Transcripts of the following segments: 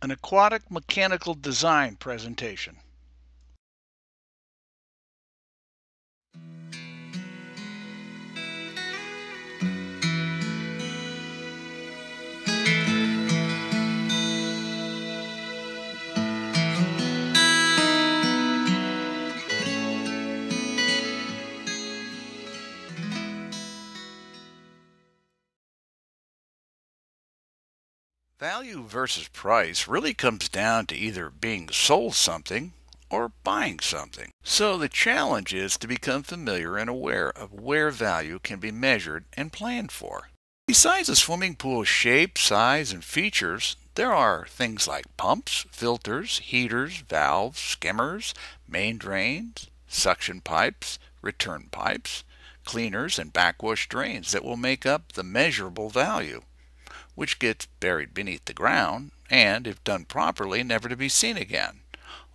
An aquatic mechanical design presentation. Value versus price really comes down to either being sold something or buying something. So the challenge is to become familiar and aware of where value can be measured and planned for. Besides the swimming pool's shape, size, and features, there are things like pumps, filters, heaters, valves, skimmers, main drains, suction pipes, return pipes, cleaners, and backwash drains that will make up the measurable value which gets buried beneath the ground and, if done properly, never to be seen again,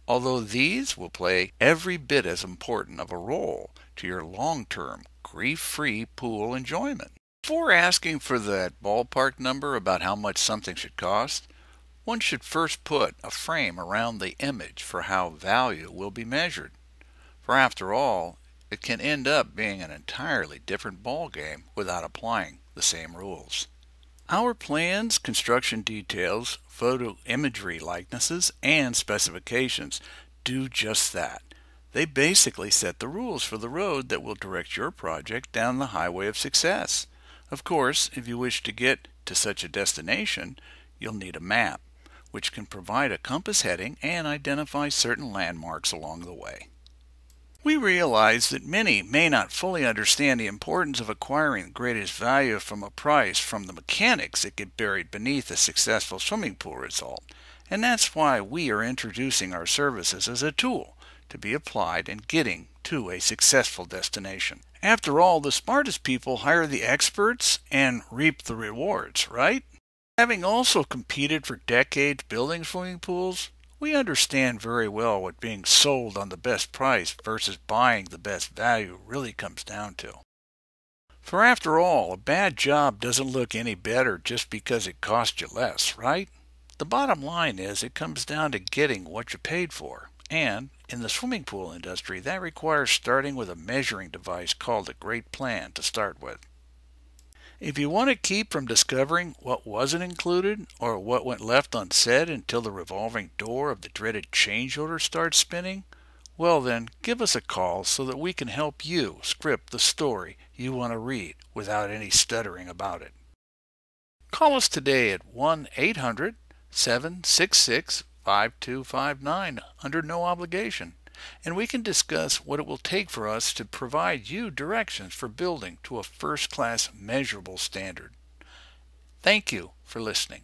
although these will play every bit as important of a role to your long-term, grief-free pool enjoyment. Before asking for that ballpark number about how much something should cost, one should first put a frame around the image for how value will be measured. For after all, it can end up being an entirely different ballgame without applying the same rules. Our plans, construction details, photo imagery likenesses, and specifications do just that. They basically set the rules for the road that will direct your project down the highway of success. Of course, if you wish to get to such a destination, you'll need a map, which can provide a compass heading and identify certain landmarks along the way. We realize that many may not fully understand the importance of acquiring the greatest value from a price from the mechanics that get buried beneath a successful swimming pool result, and that's why we are introducing our services as a tool to be applied in getting to a successful destination. After all, the smartest people hire the experts and reap the rewards, right? Having also competed for decades building swimming pools, we understand very well what being sold on the best price versus buying the best value really comes down to. For after all, a bad job doesn't look any better just because it cost you less, right? The bottom line is it comes down to getting what you paid for. And in the swimming pool industry, that requires starting with a measuring device called a great plan to start with. If you want to keep from discovering what wasn't included or what went left unsaid until the revolving door of the dreaded change order starts spinning, well then, give us a call so that we can help you script the story you want to read without any stuttering about it. Call us today at 1 800 766 5259 under no obligation and we can discuss what it will take for us to provide you directions for building to a first class measurable standard. Thank you for listening.